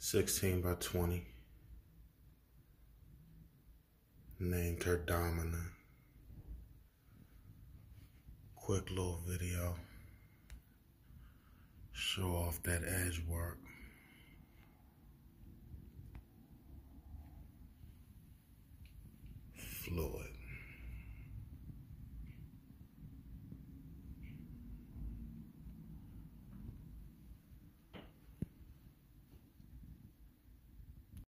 16 by 20. Named her Domina. Quick little video. Show off that edge work. Fluid.